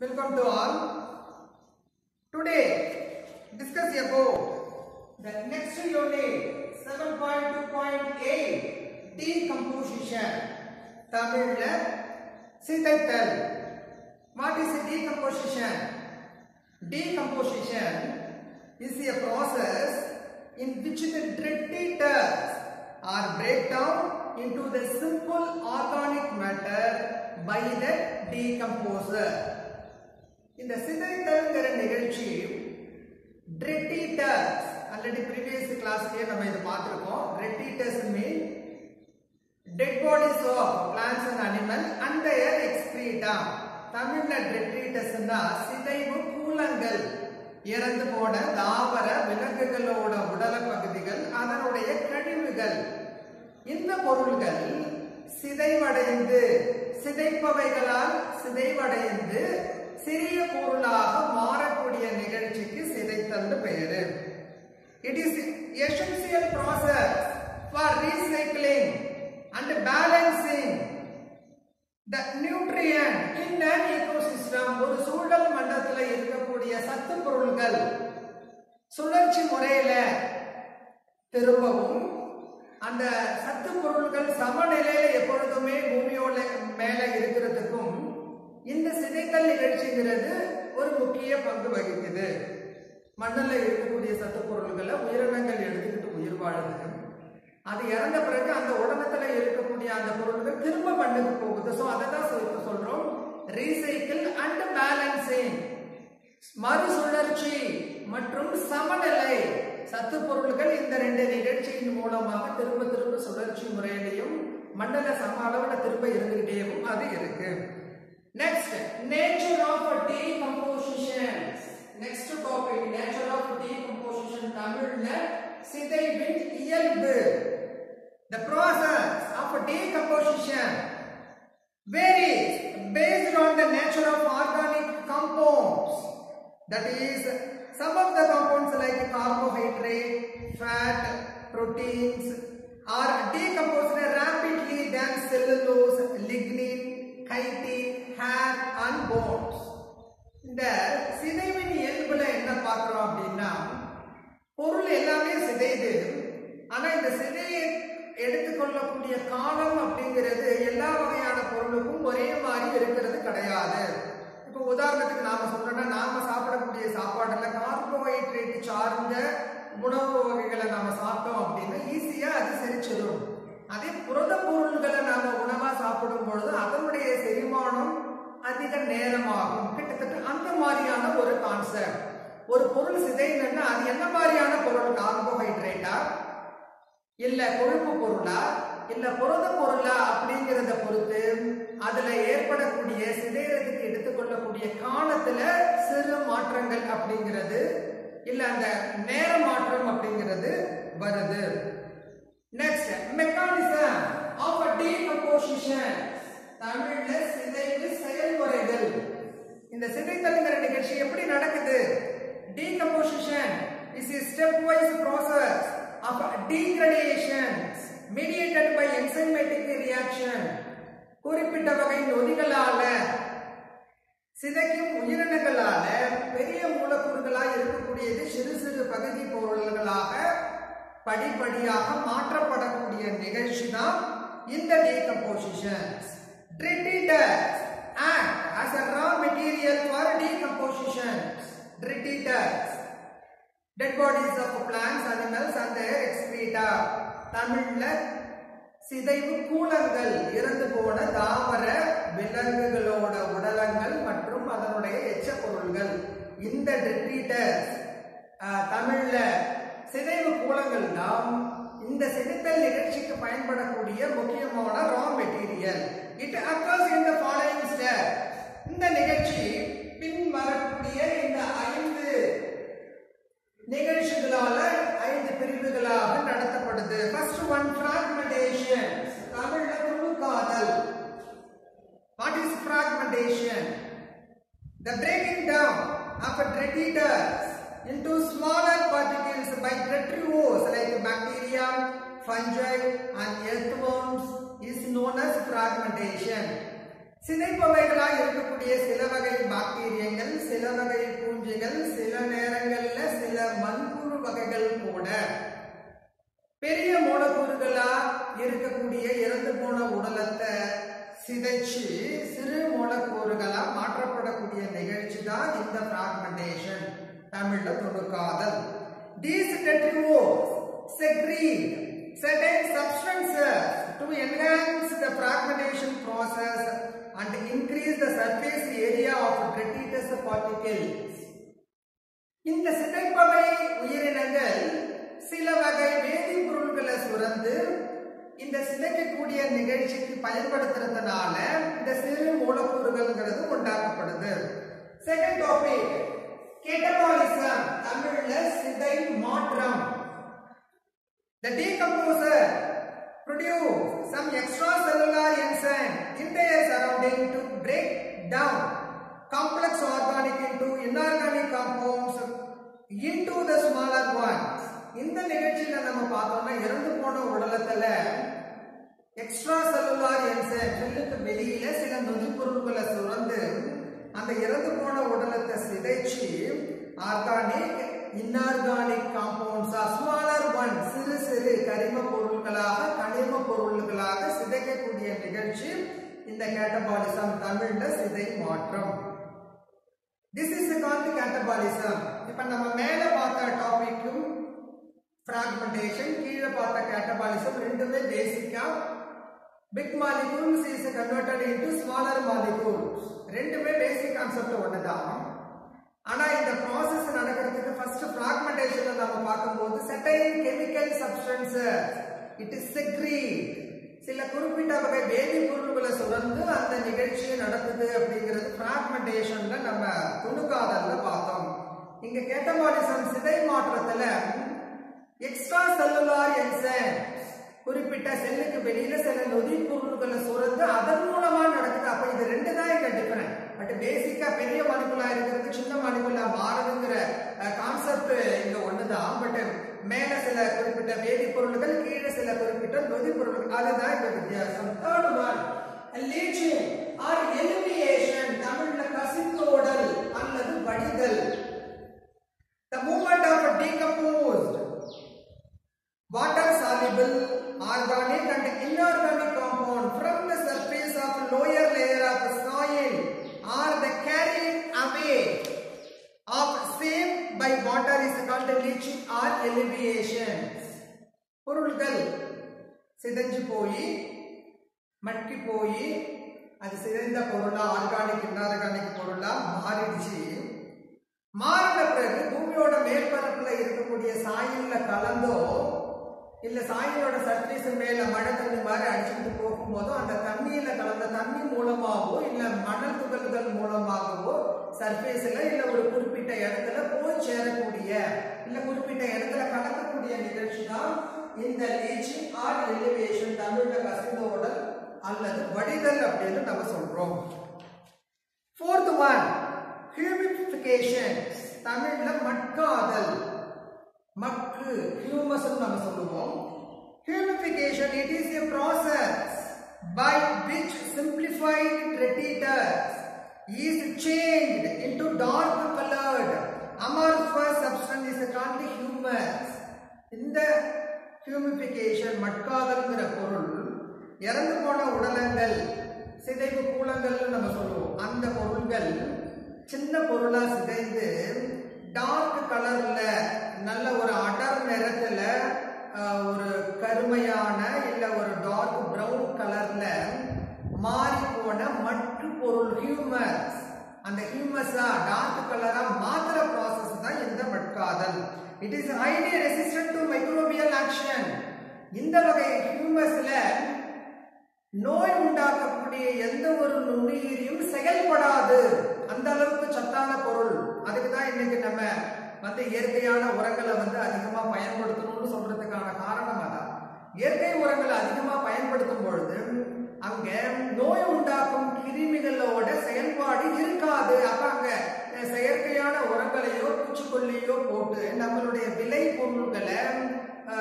Welcome to all. Today, discuss about the next unit 7.2.8 decomposition. Tamil Sithaithal. What is decomposition? Decomposition is a process in which the dirty matters are break down into the simple organic matter by the decomposer. இந்த சிதைத்தல்ங்கிற நிகழ்ச்சி ட்ரெட்டிட்டஸ் already previous கிளாஸ்லயே நம்ம இதை பார்த்துருக்கோம். Detritus mean dead bodies of plants and animal and their excreta தமிழ்ல ட்ரெட்டிட்டஸ்னா சிதைவு கூலங்கள் இறந்து போன தாவர விலங்குகளோட உடல பகுதிகள் அதனுடைய கழிவுகள். இந்த பொருள்கள் சிதைவடைந்து சிதைப்பவைகளால் சிதைவடைந்து சிறிய பொருளாக மாறக்கூடிய நிகழ்ச்சிக்கு சிதைத்தல் பெயரு. It is essential process for recycling and balancing the nutrient in an ecosystem ஒரு சூழல் மண்டலத்தில் இருக்கக்கூடிய சத்து பொருள்கள் சுழற்சி முறையில திரும்பவும் அந்த சத்து பொருள்கள் சமநிலையில எப்பொழுதுமே பூமியோட மேல இருக்கிறதுக்கும் இந்த சிதைத்தல் நிகழ்ச்சிங்கிறது ஒரு முக்கிய பங்கு வகிக்குது. மண்ணில் இருக்கக்கூடிய சத்து பொருள்களை உயிரினங்கள் எடுத்துக்கிட்டு உயிர் வாழுது அது இறந்த பிறகு அந்த உடம்பத்துல இருக்கக்கூடிய அந்த பொருள்கள் திரும்ப மண்ணுக்கு போகுது. ஸோ அதை தான் சொல்~ சொல்றோம். ரீசைக்கிள் அண்ட் பேலன்சிங் மறுசுழற்சி மற்றும் சமநிலை. சத்து பொருள்கள் இந்த ரெண்டு நிகழ்ச்சியின் மூலமாக திரும்ப திரும்ப சுழற்சி முறையிலையும் மண்டல சம அளவில் திரும்ப இருந்துகிட்டேவும் அது இருக்கு. next nature of decomposition next topic nature of decomposition தமிழ்ல சிதைவின் இயல்பு the process of decomposition varies based on the nature of organic compounds that is some of the compounds like carbohydrate fat proteins are decomposed rapidly than cellulose lignin chitin hair and bones இந்த சிதைவின் இயல்புல என்ன பார்க்குறோம் அப்படின்னா பொருள் எல்லாமே சிதைது ஆனால் இந்த சிதையை எடுத்துக்கொள்ளக்கூடிய காலம் அப்படிங்கிறது எல்லா வகையான பொருளுக்கும் ஒரே மாதிரி இருக்கிறது கிடையாது. இப்போ உதாரணத்துக்கு நாம சொல்றோம்னா நாம சாப்பிடக்கூடிய சாப்பாடுல கார்போஹைட்ரேட் சார்ந்த உணவு வகைகளை நாம சாப்பிட்டோம் அப்படின்னா ஈஸியா அது செரிச்சிடும். அதே புரத பொருள்களை நாம உணவா சாப்பிடும் பொழுது அதனுடைய செரிமானம் அதிக நேரமாகும். கிட்டத்தட்ட அந்த மாதிரியான ஒரு கான்செப்ட் ஒரு பொருள் சிதைந்தன்னா அது என்ன மாதிரியான பொருள்? கார்போஹைட்ரேட்டா இல்ல கொழுப்பு பொருளா? இல்ல புரத பொருளா? அப்படிங்கிறத பொறுத்து அதுல ஏற்படக்கூடிய சிதைகளுக்கு எடுத்துக்கொள்ளக்கூடிய காலத்துல சிறு மாற்றங்கள் அப்படிங்கிறது இல்ல அந்த நேர மாற்றம் அப்படிங்கிறது வருது. நெக்ஸ்ட் மெக்கானிசம் ஆஃப் டீகம்போசிஷன் தமிழ்ல சிதைவு செயல்முறைகள். இந்த சிதைத்தல்ங்கிற நிகழ்ச்சி எப்படி நடக்குது? Decomposition is a stepwise process of degradation mediated by enzymatic reaction. குறிப்பிட்ட வகை நொதிகளால சிதைக்கும் உயிரினங்களால பெரிய மூலக்கூறுகளாக இருக்கக்கூடியது சிறு சிறு பகுதி பொருள்களாக படிப்படியாக மாற்றப்படக்கூடிய நிகழ்ச்சி தான் இந்த decomposition Trititas act as a raw material for decomposition. Trititas dead bodies of plants, animals and their excreta. தமிழ்ல சிதைவு கூலங்கள் இறந்து போன தாவர விலங்குகளோட உடலங்கள் மற்றும் அதனுடைய எச்ச பொருள்கள் இந்த ட்ரிட்டீட்டஸ் தமிழ்ல சிதைவு கூலங்கள் தான் இந்த சிதைத்தல் நிகழ்ச்சிக்கு பயன்படக்கூடிய முக்கியமான raw material it occurs in the following step இந்த நிகழ்ச்சி பின் வரக்கூடிய இந்த ஐந்து நிகழ்ச்சிகளால சிதைப்பவைகளாக இருக்கக்கூடிய சில வகை பாக்டீரியங்கள் சில வகை பூஞ்சைகள் சில நேரங்களில் சில மண்புழு வகைகள் கூட. பெரிய மூலக்கூறுகளா இருக்கக்கூடிய இறந்து போன உடலத்தை சிதைச்சு சிறு மூலக்கூறுகளா மாற்றப்படக்கூடிய நிகழ்ச்சி தான் இந்த பிராக்மெண்டேஷன் தமிழ்ல தொடுக்காதல். These tetrivores secrete certain substances to enhance the fragmentation process and increase the surface area of detritus particles. இந்த சிதைப்பவை உயிரினங்கள் சில வகை வேதிப்பொருட்களை சுரந்து இந்த சிதைக்கக்கூடிய நிகழ்ச்சிக்கு பயன்படுத்துறதுனால இந்த சிறு மூலக்கூறுகள்ங்கிறது உண்டாக்கப்படுது. செகண்ட் டாபிக் கேட்டபாலிசம் தமிழ்ல சிதை மாற்றம். The decomposer produce some extracellular enzyme in their surrounding to break down complex organic into inorganic compounds into the smaller ones. இந்த நிகழ்ச்சியில நம்ம பார்த்தோம்னா இறந்து போன உடலத்துல எக்ஸ்ட்ரா செல்லுலார் என்சைம் செல்லுக்கு வெளியில சில நொதிப்பொருட்களை சுரந்து அந்த இறந்து போன உடலத்தை சிதைச்சு ஆர்கானிக் இன்ஆர்கானிக் செய்யக்கூடிய நிகழ்ச்சி இந்த கேட்டபாலிசம் தமிழ்ல சிதை மாற்றம். திஸ் இஸ் கால்ட் கேட்டபாலிசம் இப்ப நம்ம மேல பார்த்த டாபிக்கும் பிராக்மெண்டேஷன் கீழே பார்த்த கேட்டபாலிசம் ரெண்டுமே basically big molecules is converted into smaller molecules ரெண்டுமே பேசிக் கான்செப்ட் தான் ஆனா இந்த ப்ராசஸ் நடக்கிறதுக்கு ஃபர்ஸ்ட் பிராக்மெண்டேஷன்ல நம்ம பார்க்கும்போது certain chemical substances it is secrete சில குறிப்பிட்ட வகை வேதிப்பொருள்களை சுரந்து அந்த நிகழ்ச்சியை நடக்குது அப்படிங்கிறது பிராக்மெண்டேஷன்ல நம்ம துணுக்காதல்ல பார்த்தோம். இங்க கேட்டபாலிசம் சிதை மாற்றத்துல எக்ஸ்ட்ரா செல்லுலார் என்சைம் குறிப்பிட்ட செல்லுக்கு வெளியில சில நொதி பொருள்களை சுரந்து அதன் மூலமா நடக்குது. அப்ப இது ரெண்டு தான் இங்க டிஃபரெண்ட் பட் பேசிக்கா பெரிய மாலிகுலா இருக்கிறது சின்ன மாலிகுலா மாறுதுங்கிற கான்செப்ட் இங்க ஒண்ணுதான். பட் மேல சில குறிப்பிட்ட வேதிப்பொருள்கள் கீழே சில குறிப்பிட்ட நொதிப்பொருள்கள் அதுதான் இந்த வித்தியாசம். Third one leaching or elimination தமிழ்ல கசிந்தோடல் அல்லது வடிதல் The movement of a decomposed water soluble organic and inorganic compound from the surface of lower layer of the soil or the carrying away of same by water is called leaching or elevation பொருள்கள் சிதைஞ்சு போய் மட்கி போய் அது சிதைந்த பொருளா organic inorganic பொருளா மாறிடுச்சு. மாறின பிறகு பூமியோட மேற்பரப்புல இருக்கக்கூடிய சாயில்ல கலந்தோ இல்ல சாயிலோட சர்ஃபேஸ் மேல மழை தண்ணி மாதிரி அடிச்சுட்டு போகும்போதோ அந்த தண்ணியில கலந்த தண்ணி மூலமாகவோ இல்ல மணல் துகள்கள் மூலமாகவோ சர்ஃபேஸ்ல இல்ல ஒரு குறிப்பிட்ட இடத்துல போய் சேரக்கூடிய இல்ல குறிப்பிட்ட இடத்துல கலக்கக்கூடிய நிகழ்ச்சி தான் இந்த லீச்சிங் ஆர் எலிவேஷன் அல்லது வடிதல் அப்படின்னு நம்ம சொல்றோம். ஃபோர்த் ஒன் ஹியூமிஃபிகேஷன் தமிழ்ல மட்காதல் மக்கு ஹியூமஸ் நம்ம சொல்லுவோம். Humification it is a process by which simplified predators is changed into dark colored. Amorphous substance is called humus. இந்த ஹியூமிஃபிகேஷன் மட்காதல்ங்கிற பொருள் இறந்து போன உடலங்கள் சிதைவு கூலங்கள்னு நம்ம சொல்லுவோம். அந்த பொருள்கள் சின்ன பொருளா சிதைந்து டார்க் கலர்ல நல்ல ஒரு அடர் நிறத்துல ஒரு கருமையான இல்ல ஒரு டார்க் பிரவுன் கலர்ல மாறி போன மற்ற பொருள் ஹியூமஸ் அந்த ஹியூமஸா டார்க் கலரா மாத்திர ப்ராசஸ் தான் இந்த மட்காதல். It is highly resistant to microbial action இந்த வகை ஹியூமஸ்ல நோய் உண்டாக்கக்கூடிய எந்த ஒரு நுண்ணுயிரியும் செயல்படாது. அந்த அளவுக்கு சத்தான பொருள். அதுக்கு தான் இன்னைக்கு நம்ம வந்து இயற்கையான உரங்களை வந்து அதிகமா பயன்படுத்தணும்னு சொல்றதுக்கான காரணம் அதான். இயற்கை உரங்களை அதிகமா பயன்படுத்தும் பொழுது அங்க நோய் உண்டாக்கும் கிருமிகளோட செயல்பாடு இருக்காது. அப்ப அங்க செயற்கையான உரங்களையோ பூச்சிக்கொல்லியோ போட்டு நம்மளுடைய விளை பொருள்களை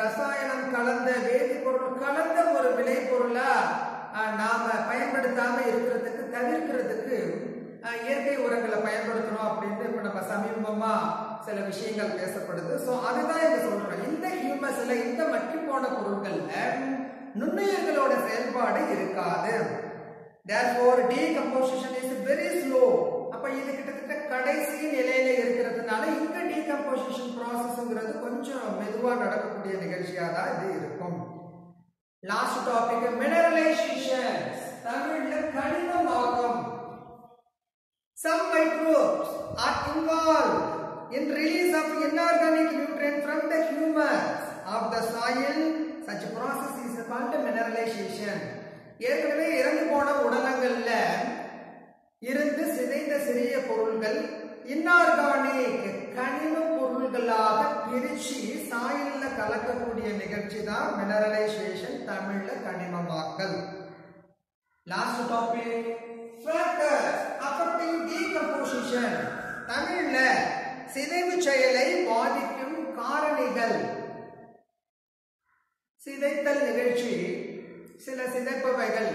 ரசாயனம் கலந்த வேதிப்பொருள் கலந்த ஒரு விளைபொருளா நாம பயன்படுத்தாம இருக்கிறதுக்கு தவிர்க்கிறதுக்கு இயற்கை உரங்களை பயன்படுத்தணும் அப்படின்ட்டு இப்ப நம்ம சமீபமா சில விஷயங்கள் பேசப்படுது. ஸோ அதுதான் இங்க சொல்றோம் இந்த ஹியூமஸ்ல இந்த மக்கி போன பொருட்கள்ல நுண்ணுயிர்களோட செயல்பாடு இருக்காது. Therefore decomposition is very slow. அப்ப இது கிட்டத்தட்ட கடைசி நிலையில இருக்கிறதுனால இங்க டீகம்போசிஷன் ப்ராசஸ்ங்கிறது கொஞ்சம் மெதுவா நடக்கக்கூடிய நிகழ்ச்சியா தான் இது இருக்கு. லாஸ்ட் டாபிக் மினரலைசேஷன் தமிழ்ல கனிமமாக்கம் some microbes are involved in release of inorganic nutrient from the humus of the soil such process is called mineralization ஏற்கனவே இறந்து போன உடலங்கள்ல இருந்து சிதைந்த சிறிய பொருள்கள் இன்ஆர்கானிக் கனிம பொருள்களாக பிரிச்சு சாயல்ல கலக்கக்கூடிய நிகழ்ச்சி தான் மினரலைசேஷன் தமிழ்ல கனிமமாக்கல். Last topic factors affecting decomposition தமிழ்ல சிதைவு செயலை பாதிக்கும் காரணிகள். சிதைத்தல் நிகழ்ச்சி. சில சிதைப்பவைகள்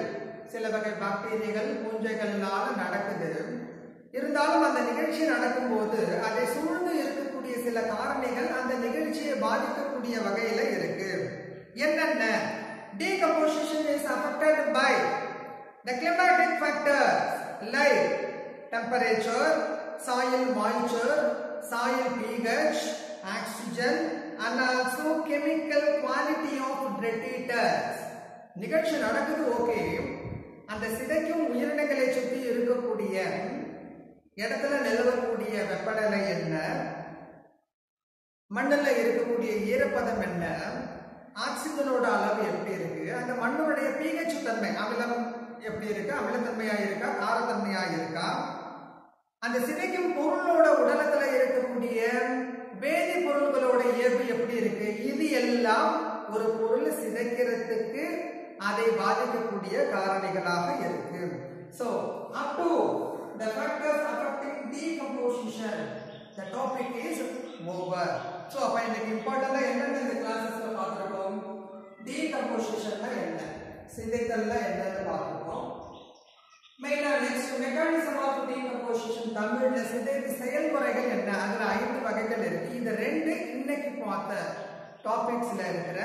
சில வகை பாக்டீரியங்கள் பூஞ்சைகள்னால நடக்குது. இருந்தாலும் அந்த நிகழ்ச்சி நடக்கும்போது அதை சூழ்ந்து இருக்கக்கூடிய சில காரணிகள் அந்த நிகழ்ச்சியை பாதிக்கக்கூடிய வகையில இருக்கு என்னென்ன decomposition is affected by the climatic factor like temperature soil moisture soil pH oxygen and also chemical quality of detritus நிகழ்ச்சி நடக்குது ஓகே அந்த சிதைக்கும் உயிரினங்களை சுற்றி இருக்கக்கூடிய இடத்துல நிலவக்கூடிய வெப்பநிலை என்ன மண்ணில் இருக்கக்கூடிய ஈரப்பதம் என்ன? ஆக்சிஜனோட அளவு எப்படி இருக்கு? அந்த மண்ணுடைய பிஹெச் தன்மை அமிலம் எப்படி இருக்கு? அமிலத்தன்மையா இருக்கா? காரத்தன்மையா இருக்கா? அந்த சிதைக்கும் பொருளோட உடலத்துல இருக்கக்கூடிய வேதி பொருள்களோட இயல்பு எப்படி இருக்கு? இது எல்லாம் ஒரு பொருள் சிதைக்கிறதுக்கு அதை பாதிக்கக்கூடிய காரணிகளாக இருக்கு. So up to the factors affecting decomposition the topic is over so அப்ப இன்னைக்கு இம்பார்ட்டண்டா என்னென்ன இந்த கிளாஸஸ்ல பார்த்திருக்கோம்? decompositionனா என்ன? சிதைத்தல்ல என்னன்னு பார்த்திருக்கோம். மெயினா நெக்ஸ்ட் மெக்கானிசம் ஆஃப் டீகம்போசிஷன் தமிழ்ல சிதைவு செயல்முறைகள் என்ன? அதுல ஐந்து வகைகள் இருக்கு. இந்த ரெண்டு இன்னைக்கு பார்த்த டாபிக்ஸ்ல இருக்கிற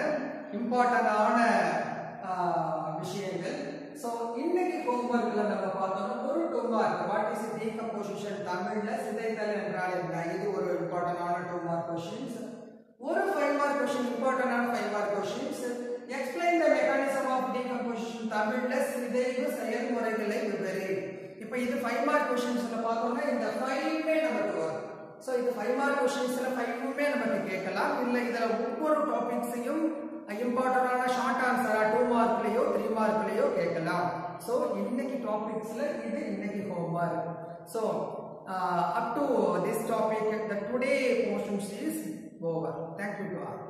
இம்பார்ட்டண்டான விஷயங்கள். ஸோ இன்னைக்கு ஹோம்ஒர்க்ல நம்ம பார்த்தோம்னா ஒரு two mark what is decomposition தமிழ்ல சிதைத்தல் என்றால் என்ன? இது ஒரு இம்பார்ட்டன்டான டூ மார்க் கொஸ்டின்ஸ் ஒரு ஃபைவ் மார்க் கொஸ்டின் இம்பார்ட்டன்டான five mark questions explain the mechanism of decomposition தமிழ்ல சிதைவு செயல்முறைகளை விவரி இப்போ இது ஃபைவ் மார்க் கொஸ்டின்ஸ்ல பார்த்தோம்னா இந்த ஃபைவ்மே நமக்கு வரும். ஸோ இது ஃபைவ் மார்க் கொஸ்டின்ஸ்ல ஃபைவ்மே நமக்கு கேட்கலாம். இல்லை இதில் ஒவ்வொரு டாபிக்ஸையும் இம்பார்ட்டண்டான ஷார்ட் ஆன்சரா டூ மார்க்லயோ த்ரீ மார்க்லயோ கேட்கலாம். ஸோ இன்னைக்கு டாபிக்ஸ்ல இது இன்னைக்கு homework so up to this topic the today portions is over thank you to all